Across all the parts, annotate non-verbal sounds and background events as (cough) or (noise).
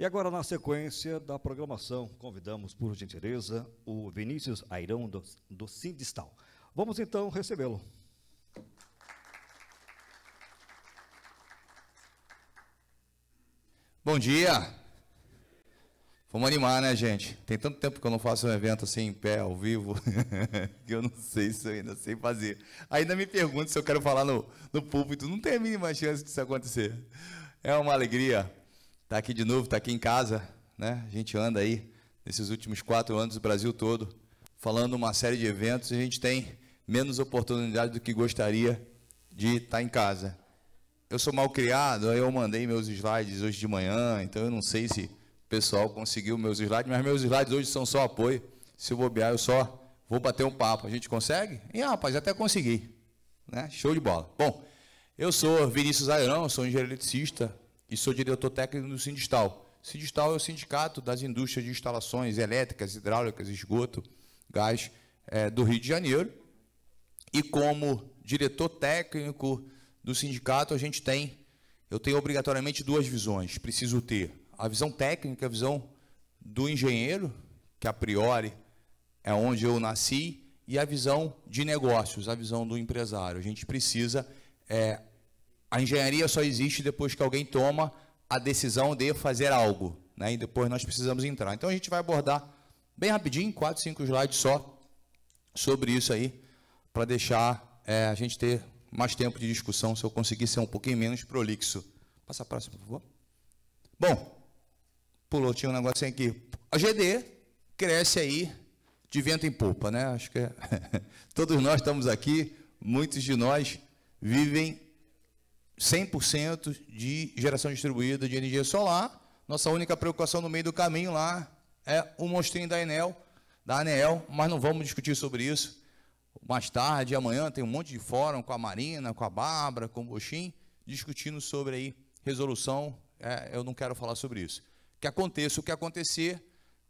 E agora, na sequência da programação, convidamos, por gentileza, o Vinícius Airão, do, do Sindistal. Vamos então recebê-lo. Bom dia! Vamos animar, né, gente? Tem tanto tempo que eu não faço um evento assim em pé, ao vivo, (laughs) que eu não sei se eu ainda sei fazer. Ainda me pergunto se eu quero falar no, no púlpito. Não tem a mínima chance disso acontecer. É uma alegria estar aqui de novo, estar aqui em casa. Né? A gente anda aí, nesses últimos quatro anos, o Brasil todo, falando uma série de eventos e a gente tem menos oportunidade do que gostaria de estar em casa. Eu sou mal criado, aí eu mandei meus slides hoje de manhã, então eu não sei se pessoal conseguiu meus slides, mas meus slides hoje são só apoio. Se eu bobear, eu só vou bater um papo. A gente consegue? E, rapaz, até consegui. Né? Show de bola. Bom, eu sou Vinícius Airão, sou engenheiro eletricista e sou diretor técnico do Sindistal. Sindistal é o sindicato das indústrias de instalações elétricas, hidráulicas, esgoto, gás é, do Rio de Janeiro. E como diretor técnico do sindicato, a gente tem, eu tenho obrigatoriamente duas visões. Preciso ter a visão técnica, a visão do engenheiro, que a priori é onde eu nasci, e a visão de negócios, a visão do empresário. A gente precisa. É, a engenharia só existe depois que alguém toma a decisão de fazer algo, né? e depois nós precisamos entrar. Então a gente vai abordar bem rapidinho, quatro, cinco slides só, sobre isso aí, para deixar é, a gente ter mais tempo de discussão, se eu conseguir ser um pouquinho menos prolixo. Passa a próxima, por favor. Bom, pulou, tinha um negocinho aqui. A GD cresce aí de vento em polpa, né? Acho que é. (laughs) todos nós estamos aqui, muitos de nós vivem 100% de geração distribuída de energia solar. Nossa única preocupação no meio do caminho lá é o monstrinho da Enel, da ANEEL, mas não vamos discutir sobre isso. Mais tarde, amanhã, tem um monte de fórum com a Marina, com a Bárbara, com o Bochim, discutindo sobre aí resolução. É, eu não quero falar sobre isso que aconteça o que acontecer,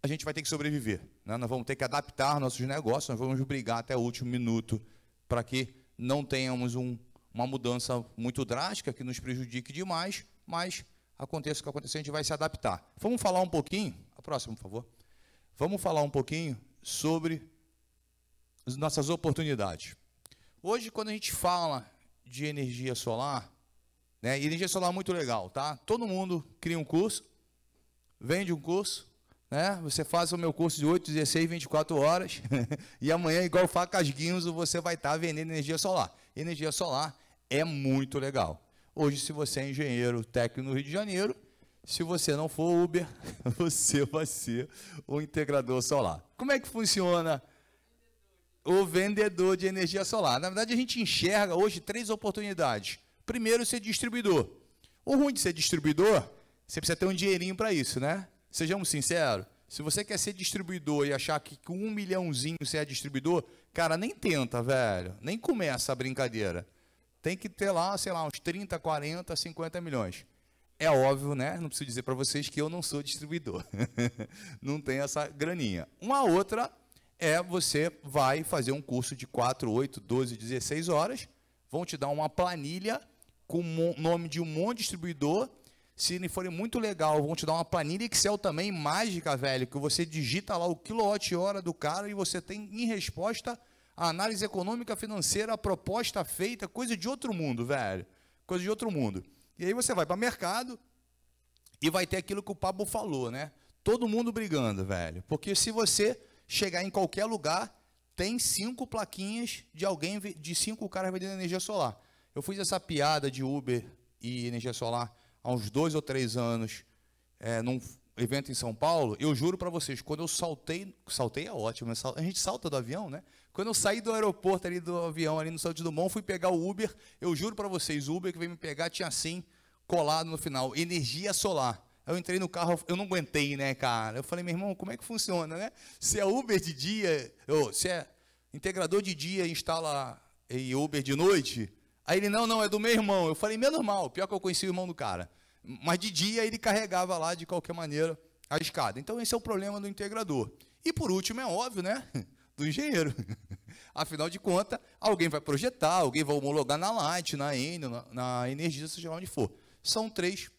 a gente vai ter que sobreviver. Né? Nós vamos ter que adaptar nossos negócios, nós vamos brigar até o último minuto para que não tenhamos um, uma mudança muito drástica que nos prejudique demais, mas aconteça o que acontecer, a gente vai se adaptar. Vamos falar um pouquinho, a próxima, por favor. Vamos falar um pouquinho sobre as nossas oportunidades. Hoje, quando a gente fala de energia solar, né, energia solar é muito legal, tá? Todo mundo cria um curso, vende um curso, né? Você faz o meu curso de 8, 16, 24 horas, (laughs) e amanhã, igual facas guinzo, você vai estar vendendo energia solar. Energia solar é muito legal. Hoje, se você é engenheiro técnico no Rio de Janeiro, se você não for Uber, (laughs) você vai ser o integrador solar. Como é que funciona o vendedor de energia solar? Na verdade, a gente enxerga hoje três oportunidades. Primeiro, ser distribuidor. O ruim de ser distribuidor você precisa ter um dinheirinho para isso, né? Sejamos sinceros. Se você quer ser distribuidor e achar que com um milhãozinho você é distribuidor, cara, nem tenta, velho. Nem começa a brincadeira. Tem que ter lá, sei lá, uns 30, 40, 50 milhões. É óbvio, né? Não preciso dizer para vocês que eu não sou distribuidor. (laughs) não tem essa graninha. Uma outra é você vai fazer um curso de 4, 8, 12, 16 horas. Vão te dar uma planilha com o nome de um monte de distribuidor se forem muito legal, vão te dar uma planilha Excel também mágica, velho, que você digita lá o quilowatt-hora do cara e você tem em resposta a análise econômica financeira, a proposta feita, coisa de outro mundo, velho. Coisa de outro mundo. E aí você vai para o mercado e vai ter aquilo que o Pablo falou, né? Todo mundo brigando, velho. Porque se você chegar em qualquer lugar, tem cinco plaquinhas de alguém, de cinco caras vendendo energia solar. Eu fiz essa piada de Uber e energia solar há uns dois ou três anos, é, num evento em São Paulo, eu juro para vocês, quando eu saltei, saltei é ótimo, a gente salta do avião, né? Quando eu saí do aeroporto ali do avião, ali no Santos Dumont, fui pegar o Uber, eu juro para vocês, o Uber que veio me pegar tinha assim, colado no final, energia solar. Eu entrei no carro, eu não aguentei, né, cara? Eu falei, meu irmão, como é que funciona, né? Se é Uber de dia, ou se é integrador de dia instala e Uber de noite, Aí ele, não, não, é do meu irmão. Eu falei, meu normal, pior que eu conheci o irmão do cara. Mas de dia ele carregava lá, de qualquer maneira, a escada. Então esse é o problema do integrador. E por último, é óbvio, né? (laughs) Do engenheiro. (laughs) Afinal de contas, alguém vai projetar, alguém vai homologar na Light, na Enel, na, na Energia, seja lá onde for. São três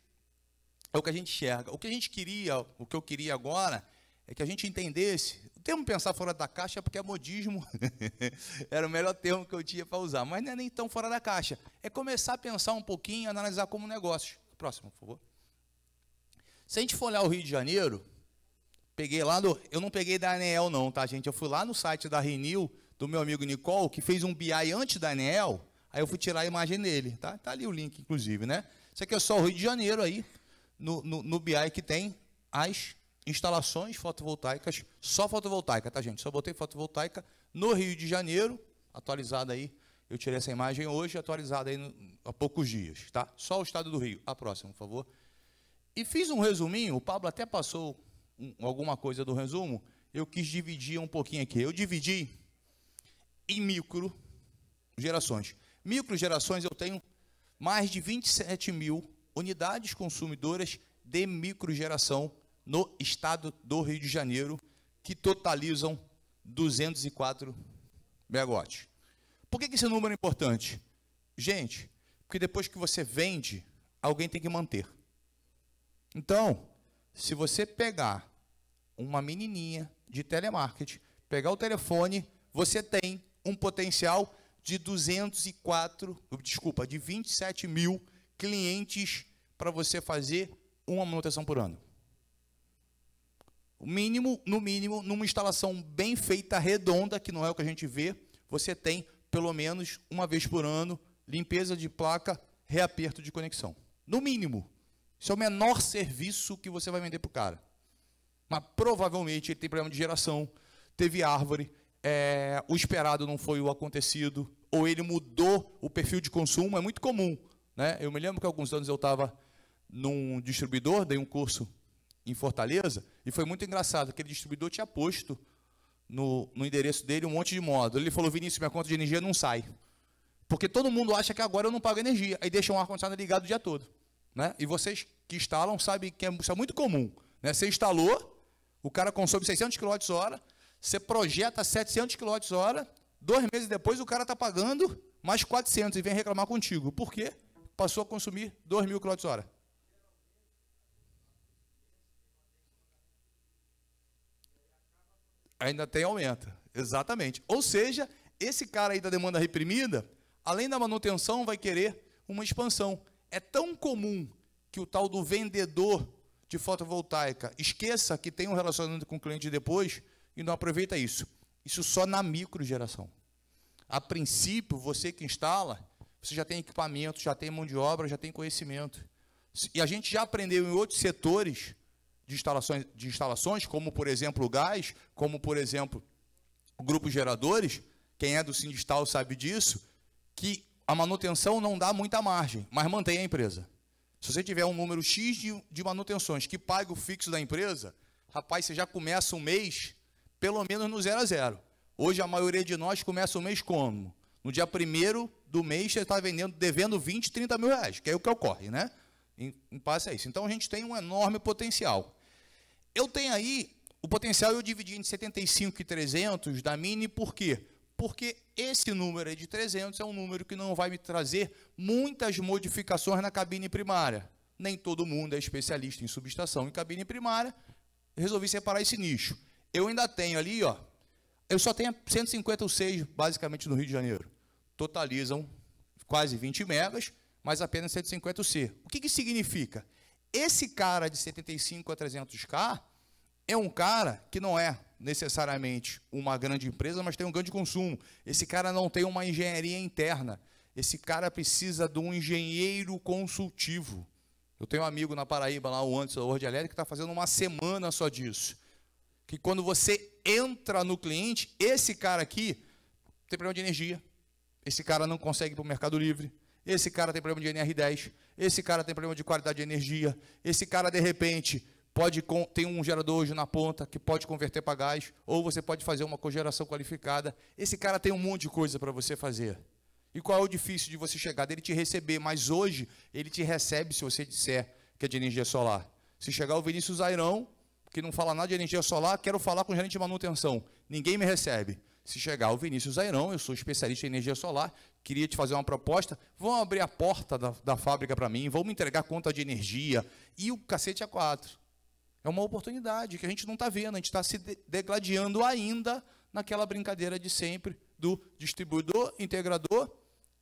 é o que a gente enxerga. O que a gente queria, o que eu queria agora, é que a gente entendesse. O termo pensar fora da caixa é porque é modismo. (laughs) Era o melhor termo que eu tinha para usar. Mas não é nem tão fora da caixa. É começar a pensar um pouquinho, analisar como negócio. Próximo, por favor. Se a gente for olhar o Rio de Janeiro, peguei lá do. Eu não peguei da ANEEL, não, tá, gente? Eu fui lá no site da Renew, do meu amigo Nicole, que fez um BI antes da ANEEL. Aí eu fui tirar a imagem dele, tá? Tá ali o link, inclusive, né? Isso aqui é só o Rio de Janeiro aí, no, no, no BI que tem as instalações fotovoltaicas, só fotovoltaica, tá, gente? Só botei fotovoltaica no Rio de Janeiro, atualizada aí. Eu tirei essa imagem hoje, atualizada aí no, há poucos dias, tá? Só o estado do Rio. A próxima, por favor. E fiz um resuminho, o Pablo até passou um, alguma coisa do resumo, eu quis dividir um pouquinho aqui. Eu dividi em micro gerações. Micro gerações eu tenho mais de 27 mil unidades consumidoras de microgeração no estado do Rio de Janeiro, que totalizam 204 megawatts. Por que esse número é importante? Gente, porque depois que você vende, alguém tem que manter. Então, se você pegar uma menininha de telemarketing, pegar o telefone, você tem um potencial de 204, desculpa, de 27 mil clientes para você fazer uma manutenção por ano. O mínimo, no mínimo, numa instalação bem feita, redonda, que não é o que a gente vê, você tem pelo menos uma vez por ano limpeza de placa, reaperto de conexão. No mínimo. Isso é o menor serviço que você vai vender para o cara. Mas provavelmente ele tem problema de geração, teve árvore, é, o esperado não foi o acontecido, ou ele mudou o perfil de consumo, é muito comum. Né? Eu me lembro que alguns anos eu estava num distribuidor, dei um curso em Fortaleza, e foi muito engraçado, aquele distribuidor tinha posto no, no endereço dele um monte de módulo. Ele falou, Vinícius, minha conta de energia não sai. Porque todo mundo acha que agora eu não pago energia, aí deixa um ar-condicionado ligado o dia todo. Né? E vocês que instalam sabem que é, isso é muito comum. Né? Você instalou, o cara consome 600 kWh, você projeta 700 kWh, dois meses depois o cara está pagando mais 400 e vem reclamar contigo. Por quê? Passou a consumir 2 mil kWh. Ainda tem aumenta, exatamente. Ou seja, esse cara aí da demanda reprimida, além da manutenção, vai querer uma expansão. É tão comum que o tal do vendedor de fotovoltaica esqueça que tem um relacionamento com o cliente depois e não aproveita isso. Isso só na microgeração. A princípio, você que instala, você já tem equipamento, já tem mão de obra, já tem conhecimento. E a gente já aprendeu em outros setores de instalações, de instalações, como por exemplo o gás, como por exemplo grupos geradores, quem é do Sindistal sabe disso, que a manutenção não dá muita margem, mas mantém a empresa. Se você tiver um número X de, de manutenções que paga o fixo da empresa, rapaz, você já começa o mês pelo menos no zero a zero. Hoje a maioria de nós começa o mês como? No dia primeiro do mês você está vendendo, devendo 20, 30 mil reais, que é o que ocorre, né? Em, em passe é isso. Então a gente tem um enorme potencial. Eu tenho aí, o potencial eu dividi em 75 e 300 da Mini, por quê? Porque esse número de 300 é um número que não vai me trazer muitas modificações na cabine primária. Nem todo mundo é especialista em subestação em cabine primária. Resolvi separar esse nicho. Eu ainda tenho ali, ó, eu só tenho 156 basicamente no Rio de Janeiro. Totalizam quase 20 megas, mas apenas 150C. O que, que significa? Esse cara de 75 a 300K é um cara que não é necessariamente uma grande empresa, mas tem um grande consumo. Esse cara não tem uma engenharia interna. Esse cara precisa de um engenheiro consultivo. Eu tenho um amigo na Paraíba, lá, o Anderson Word Elétrica, que está fazendo uma semana só disso. Que quando você entra no cliente, esse cara aqui tem problema de energia. Esse cara não consegue ir para o Mercado Livre. Esse cara tem problema de NR10 esse cara tem problema de qualidade de energia, esse cara de repente pode tem um gerador hoje na ponta que pode converter para gás, ou você pode fazer uma cogeração qualificada. Esse cara tem um monte de coisa para você fazer. E qual é o difícil de você chegar dele te receber? Mas hoje ele te recebe se você disser que é de energia solar. Se chegar o Vinícius Airão, que não fala nada de energia solar, quero falar com o gerente de manutenção. Ninguém me recebe. se chegar o Vinícius Airão, eu sou especialista em energia solar, queria te fazer uma proposta, vão abrir a porta da, da fábrica para mim, vão me entregar conta de energia, e o cacete é quatro. É uma oportunidade que a gente não está vendo, a gente está se degladiando ainda naquela brincadeira de sempre do distribuidor, integrador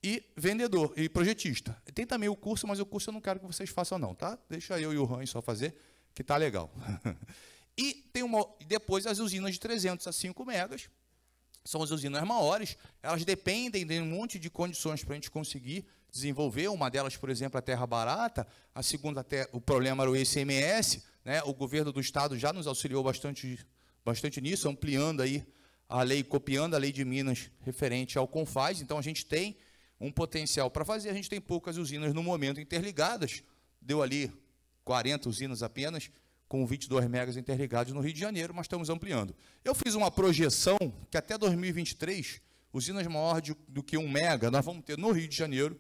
e vendedor e projetista. Tem também o curso, mas o curso eu não quero que vocês façam não, tá? Deixa eu e o Ran só fazer, que tá legal. (laughs) e tem uma depois as usinas de 300 a 5 megas, são as usinas maiores, elas dependem de um monte de condições para a gente conseguir desenvolver. Uma delas, por exemplo, a terra barata, a segunda, o problema era o ICMS, né? o governo do estado já nos auxiliou bastante, bastante nisso, ampliando aí a lei, copiando a lei de Minas referente ao Confaz, então a gente tem um potencial para fazer, a gente tem poucas usinas no momento interligadas, deu ali 40 usinas apenas, com 22 megas interligados no Rio de Janeiro, mas estamos ampliando. Eu fiz uma projeção que até 2023, usinas maiores do que 1 mega, nós vamos ter no Rio de Janeiro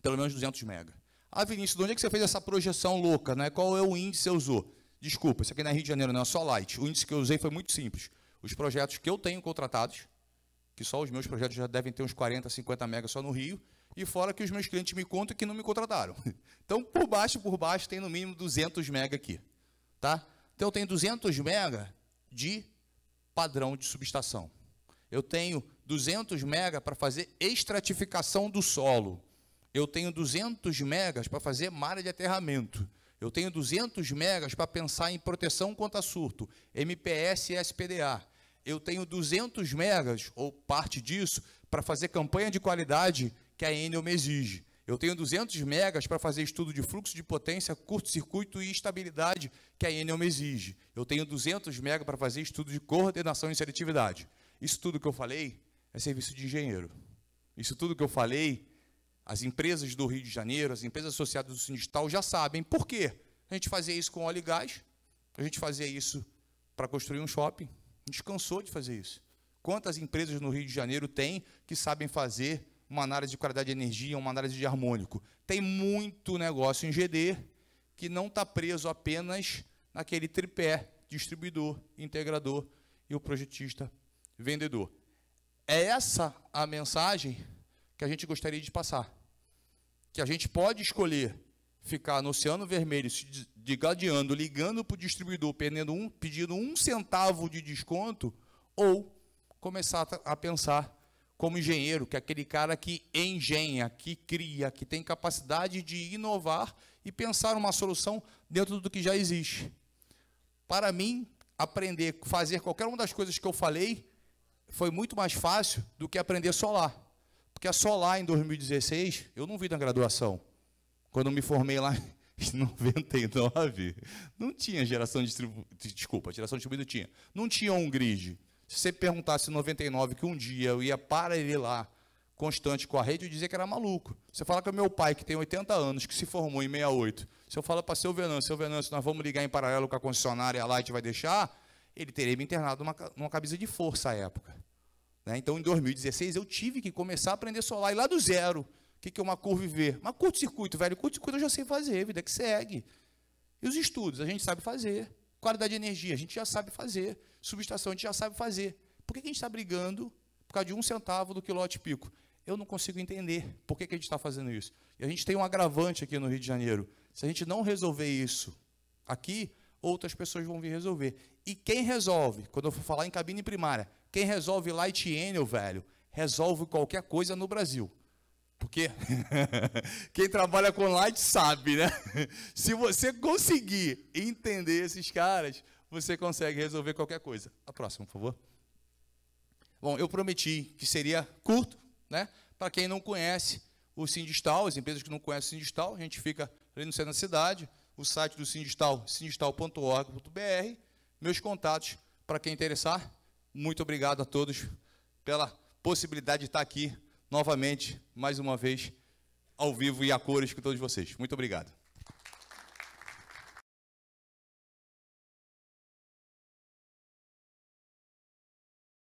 pelo menos 200 mega. Ah, Vinícius, de onde é que você fez essa projeção louca? Né? Qual é o índice que você usou? Desculpa, isso aqui não é Rio de Janeiro, não é só Light. O índice que eu usei foi muito simples. Os projetos que eu tenho contratados, que só os meus projetos já devem ter uns 40, 50 megas só no Rio, e fora que os meus clientes me contam que não me contrataram. (laughs) Então, por baixo, por baixo, tem no mínimo 200 mega aqui. Tá? Então eu tenho 200 mega de padrão de subestação. Eu tenho 200 mega para fazer estratificação do solo. Eu tenho 200 megas para fazer malha de aterramento. Eu tenho 200 megas para pensar em proteção contra surto, MPS e SPDA. Eu tenho 200 megas, ou parte disso, para fazer campanha de qualidade que a Enel me exige. Eu tenho 200 megas para fazer estudo de fluxo de potência, curto-circuito e estabilidade, que a Enel me exige. Eu tenho 200 megas para fazer estudo de coordenação e seletividade. Isso tudo que eu falei é serviço de engenheiro. Isso tudo que eu falei, as empresas do Rio de Janeiro, as empresas associadas do Sindical já sabem. Por quê? A gente fazia isso com óleo e gás, a gente fazia isso para construir um shopping. A gente cansou de fazer isso. Quantas empresas no Rio de Janeiro tem que sabem fazer uma análise de qualidade de energia, uma análise de harmônico. Tem muito negócio em GD que não está preso apenas naquele tripé distribuidor, integrador e o projetista vendedor. É essa a mensagem que a gente gostaria de passar. Que a gente pode escolher ficar no Oceano Vermelho, se degladiando, ligando para o distribuidor, pedindo um, pedindo um centavo de desconto, ou começar a pensar como engenheiro, que é aquele cara que engenha, que cria, que tem capacidade de inovar e pensar uma solução dentro do que já existe. Para mim, aprender, fazer qualquer uma das coisas que eu falei, foi muito mais fácil do que aprender solar. Porque a solar em 2016, eu não vi na graduação. Quando eu me formei lá (laughs) em 99, não tinha geração de desculpa, geração distribuída tinha. Não tinha um grid. Se você perguntasse em 99 que um dia eu ia para ele lá, constante com a rede, eu dizia que era maluco. Você fala com meu pai, que tem 80 anos, que se formou em 68. Se eu falar para seu Venâncio, seu Venâncio, nós vamos ligar em paralelo com a concessionária, a Light vai deixar, ele teria me internado numa, numa camisa de força à época. Né? Então, em 2016, eu tive que começar a aprender solar, e lá do zero. O que, que é uma curva V? Uma curto-circuito, velho. Curto-circuito eu já sei fazer, vida que segue. E os estudos, a gente sabe fazer. Qualidade de energia, a gente já sabe fazer. Subestação, a gente já sabe fazer. Por que, a gente está brigando por causa de um centavo do quilowatt pico? Eu não consigo entender por que, que a gente está fazendo isso. E a gente tem um agravante aqui no Rio de Janeiro. Se a gente não resolver isso aqui, outras pessoas vão vir resolver. E quem resolve, quando eu for falar em cabine primária, quem resolve Light Enel, velho, resolve qualquer coisa no Brasil. Porque (laughs) quem trabalha com light sabe, né? (laughs) Se você conseguir entender esses caras, você consegue resolver qualquer coisa. A próxima, por favor. Bom, eu prometi que seria curto, né? Para quem não conhece o Sindistal, as empresas que não conhecem o Sindistal, a gente fica ali no centro da cidade, o site do Sindistal, sindistal.org.br, meus contatos para quem interessar. Muito obrigado a todos pela possibilidade de estar aqui novamente, mais uma vez, ao vivo e a cores com todos vocês. Muito obrigado.